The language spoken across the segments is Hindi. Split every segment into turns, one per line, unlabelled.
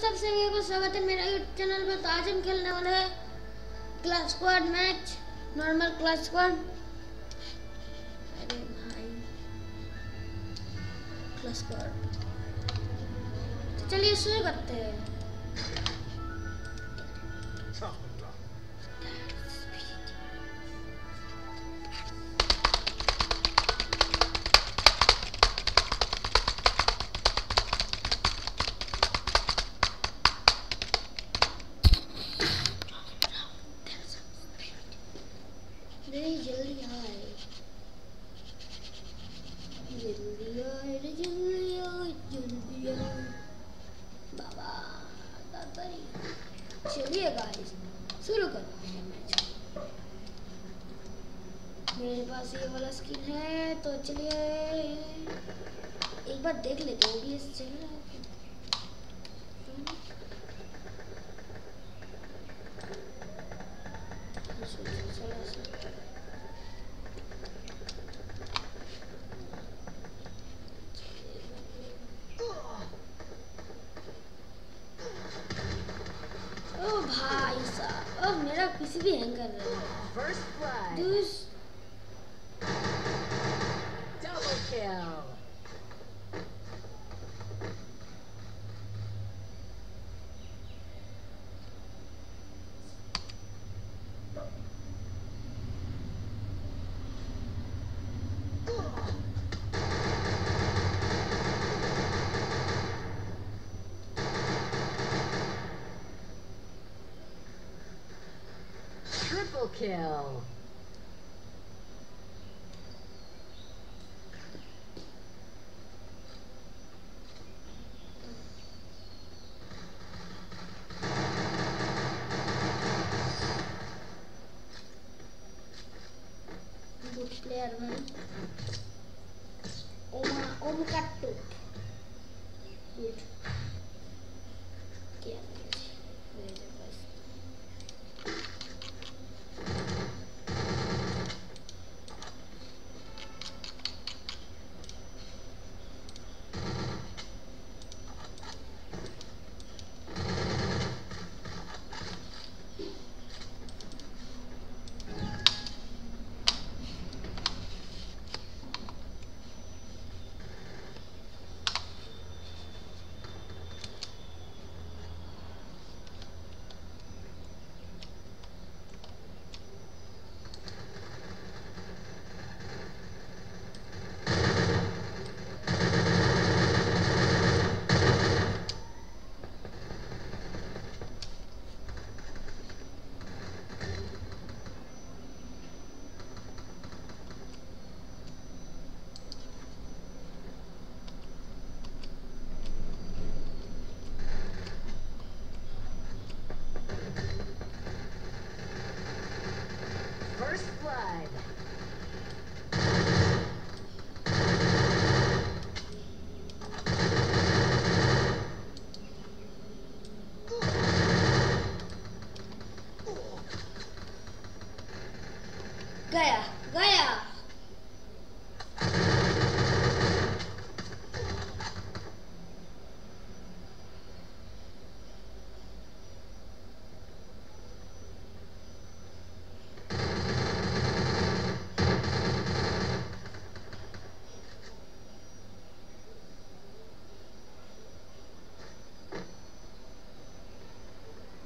सब सभी को स्वागत है मेरा यूट्यूब चैनल पर तो आज हम खेलने वाले हैं clash squad match normal clash squad अरे भाई क्लास स्क्वाड तो चलिए शुरू करते हैं। चलिए एक बार देख लेते हैं रहा
Triple kill.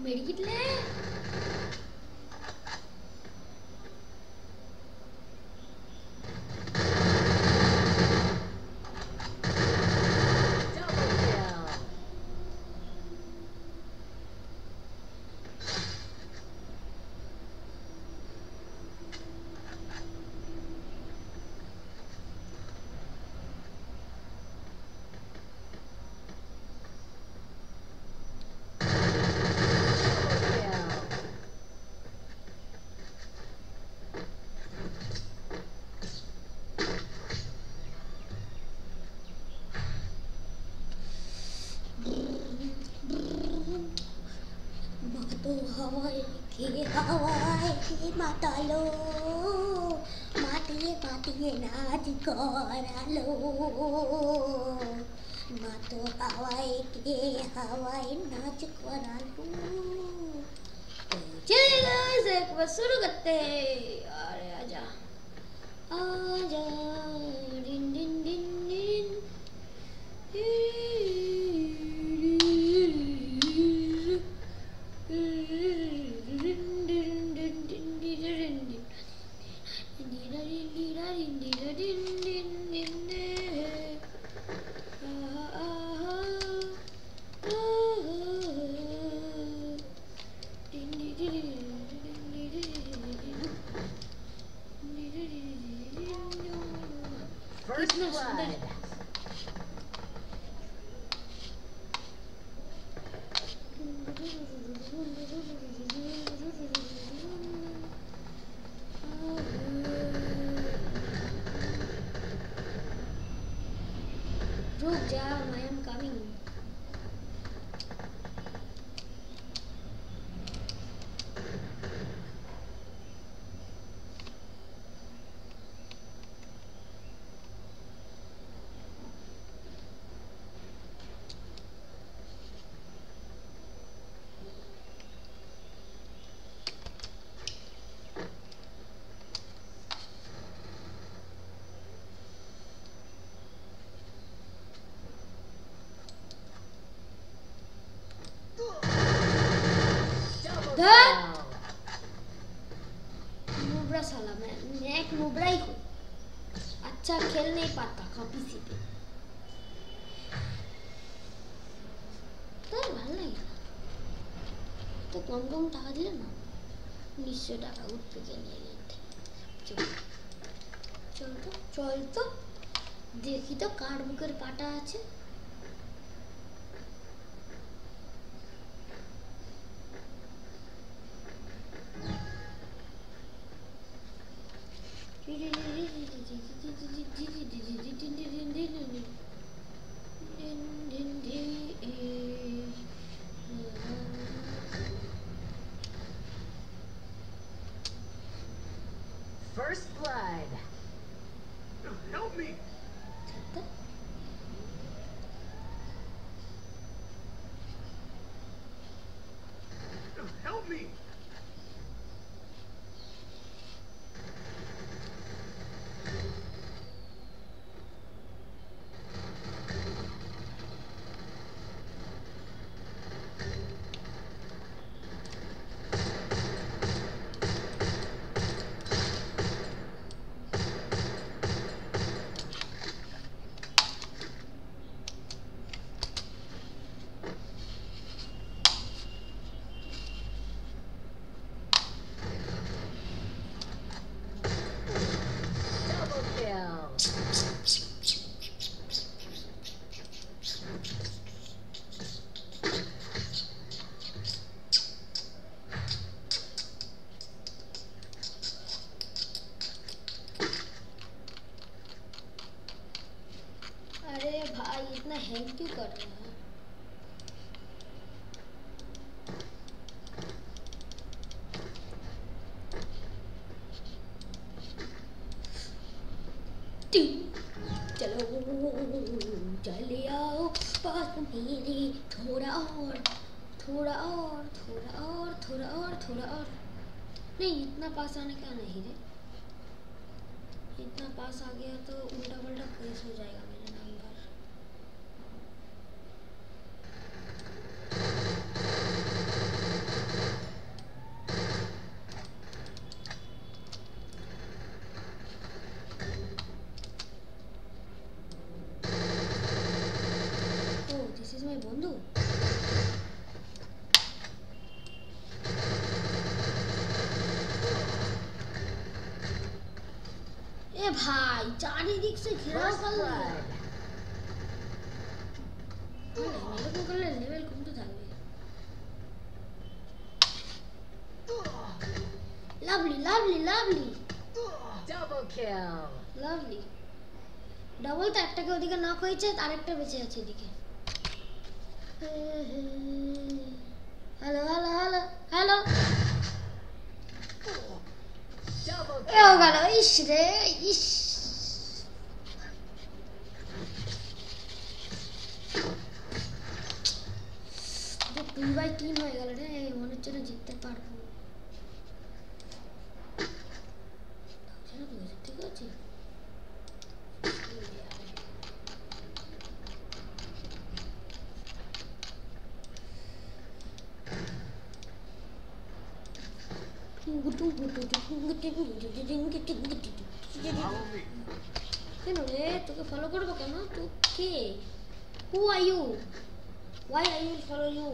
मेडिकिट ले মাতো হাওয়ায় কে হাওয়ায় কে মাতালো মাতিয়ে মাতিয়ে নাচ করালো মাতো হাওয়ায় কে হাওয়ায় नाच करालू तो चलिए guys एक बार शुरू करते हैं रुक जा आई साला मैं मैं एक नुबरा ही हूँ अच्छा खेल नहीं पाता कॉपी सी पे তোর ভালো লাগে না তো কম কম টাকা দিলে না উনিশশো টাকা উঠবে কে নিয়ে নিতে চল চল তো চল তো দেখি তো কার বুকের পাটা আছে
First blood.
Help me!
अरे भाई इतना हेल्प क्यों कर रहा है? चलो, चले आओ पास मेरे, थोड़ा और थोड़ा और थोड़ा और थोड़ा और थोड़ा और। नहीं, इतना पास आने का नहीं रे। इतना पास आ गया तो उल्टा उल्टा केस हो जाएगा? ভাই চারিদিক সে ঘেরাও করল। Lovely lovely lovely
double kill
lovely double তো একটাকে ওদিকে নক হয়েছে তার একটা বেঁচে আছে এদিকে। Hello hello hello hello
だ
か
ら
石で石僕意外と今やからね俺ちょっと絶対パ
ルフ
কেন রে তোকে ফলো করবো কেন তুই কে who are you why are
you follow
you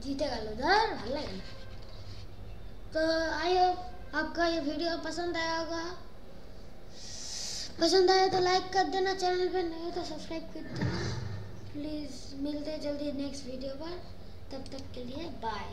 जीते गल उधर तो आई आपका ये वीडियो पसंद आया होगा, पसंद आया तो लाइक कर देना चैनल पे नहीं तो सब्सक्राइब कर देना। प्लीज़ मिलते हैं जल्दी नेक्स्ट वीडियो पर, तब तक के लिए बाय